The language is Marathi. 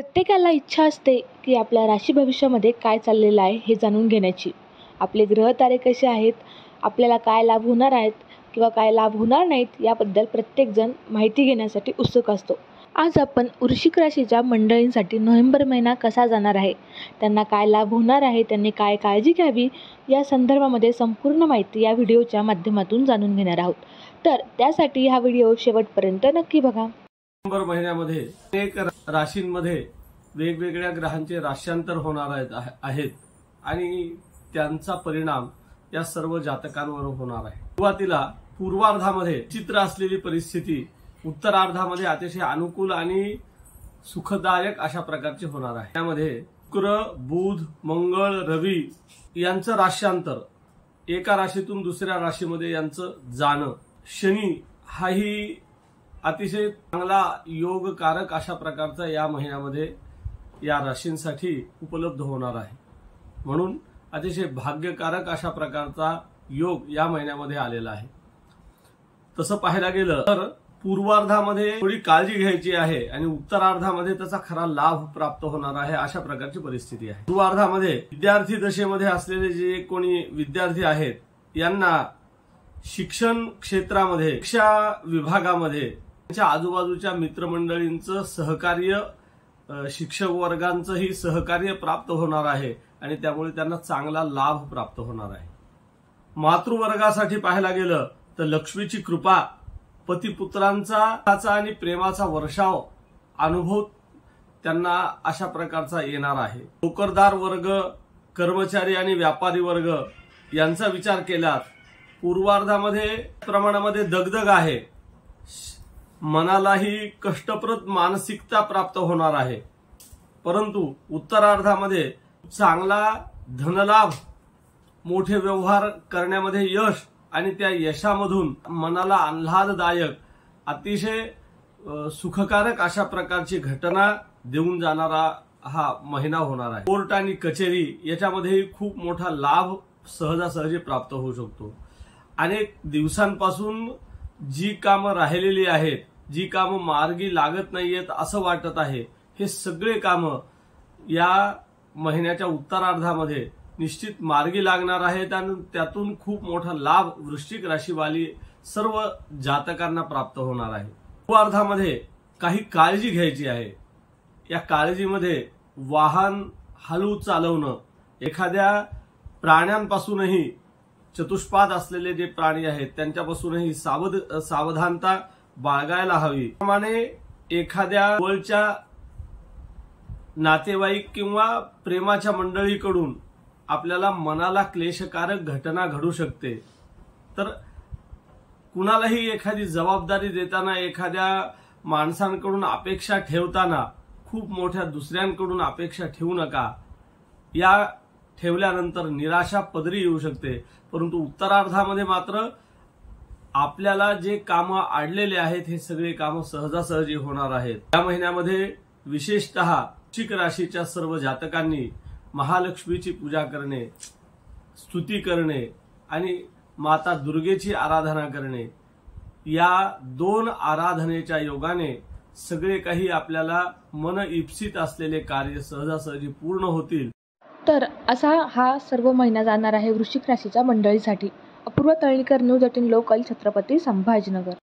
प्रत्येकाला इच्छा असते की आपल्या राशी भविष्यामध्ये काय चाललेलं आहे हे जाणून घेण्याची. आपले ग्रहतारे कसे आहेत? आपल्याला काय लाभ होणार आहेत? किंवा काय लाभ होणार नाहीत? याबद्दल प्रत्येकजण माहिती घेण्यासाठी उत्सुक असतो. आज आपण वृश्चिक राशीच्या मंडळींसाठी नोव्हेंबर महिना कसा जाणार आहे? त्यांना काय लाभ होणार आहे? त्यांनी काय काळजी घ्यावी? या संदर्भामध्ये संपूर्ण माहिती या व्हिडिओच्या माध्यमातून जाणून घेणार आहोत. तर त्यासाठी हा व्हिडिओ शेवटपर्यंत नक्की बघा. नोव्हेंबर महिन्यामध्ये अनेक राशींमध्ये वेगवेगळ्या ग्रहांचे राशांतर होणार आहेत आणि त्यांचा परिणाम या सर्व जातकांवर होणार आहे. सुरुवातीला पूर्वार्धामध्ये चित्र असलेली परिस्थिती उत्तरार्धामध्ये अतिशय अनुकूल आणि सुखदायक अशा प्रकारची होणार आहे. त्यामध्ये शुक्र बुध मंगळ रवी यांचं राश्यांतर. एका राशीतून दुसऱ्या राशीमध्ये यांचं जाणं. शनी हाही अतिशय चांगला योगकारक अशा प्रकारचा या महिन्यामध्ये या राशींसाठी उपलब्ध होणार आहे. म्हणून अतिशय भाग्यकारक अशा प्रकारचा योग या महिन्यामध्ये आलेला आहे. तसं पाहायला गेलं तर पूर्वार्धामध्ये थोडी काळजी घ्यायची आहे आणि उत्तरार्धामध्ये त्याचा खरा लाभ प्राप्त होणार आहे अशा प्रकारची परिस्थिती आहे. पूर्वार्धामध्ये विद्यार्थी दशेमध्ये असलेले जे कोणी विद्यार्थी आहेत यांना शिक्षण क्षेत्रामध्ये शिक्षा विभागामध्ये त्यांच्या आजूबाजूच्या मित्रमंडळींचं सहकार्य शिक्षक वर्गांचंही सहकार्य प्राप्त होणार आहे आणि त्यामुळे त्यांना चांगला लाभ प्राप्त होणार आहे. मातृवर्गासाठी पाहायला गेलं तर लक्ष्मीची कृपा पतीपुत्रांचा आणि प्रेमाचा वर्षाव अनुभव त्यांना अशा प्रकारचा येणार आहे. नोकरदार वर्ग कर्मचारी आणि व्यापारी वर्ग यांचा विचार केल्यास पूर्वार्धामध्ये प्रमाणामध्ये दगदग आहे. मनालाही कष्टप्रद मानसिकता प्राप्त होणार आहे. परंतु उत्तरार्धामध्ये चांगला धनलाभ मोठे व्यवहार करण्यामध्ये यश आणि त्या यशामधून मनाला आल्हाददायक अतिशय सुखकारक अशा प्रकारची घटना देऊन जाणारा हा महिना होणार आहे. कोर्ट आणि कचेरी याच्यामध्येही खूप मोठा लाभ सहजासहजी प्राप्त होऊ शकतो. अनेक दिवसांपासून जी कामं राहिलेली आहेत जी कामं मार्गी लागत नाहीयेत असं वाटत आहे. हे सगळे कामं या महिन्याच्या उत्तरार्धामध्ये निश्चित मार्गी लागणार आहेत आणि त्यातून खूप मोठा लाभ वृश्चिक राशीवाली सर्व जातकांना प्राप्त होणार आहे. पूर्वार्धामध्ये काही काळजी घ्यायची आहे. या काळजीमध्ये वाहन हलू चालवणं एखाद्या प्राण्यांपासूनही चतुष्पाद असलेले जे प्राणी आहेत त्यांच्यापासूनही सावध सावधानता बाळगायला हवी. त्याप्रमाणे एखाद्या जवळच्या नातेवाईक किंवा प्रेमाच्या मंडळीकडून आपल्याला मनाला क्लेशकारक घटना घडू शकते. तर कुणालाही एखादी जबाबदारी देताना एखाद्या माणसांकडून अपेक्षा ठेवताना खूप मोठ्या दुसऱ्यांकडून अपेक्षा ठेवू नका. या ठेवल्यानंतर निराशा पदरी येऊ शकते. परंतु उत्तरार्धामध्ये मात्र आपल्याला जे कामं आडलेले आहेत हे सगळे कामं सहजासहजी होणार आहेत. या महिन्यामध्ये विशेषतः वृश्चिक राशीच्या सर्व जातकांनी महालक्ष्मीची पूजा करणे स्तुती करणे आणि माता दुर्गेची आराधना करणे. या दोन आराधनेच्या योगाने सगळे काही आपल्याला मन इप्सित असलेले कार्य सहजासहजी पूर्ण होतील. तर असा हा सर्व महिना जाणार आहे वृश्चिक राशीच्या मंडळीसाठी. Apurva Talnikar news eighteen local Chhatrapati Sambhajinagar.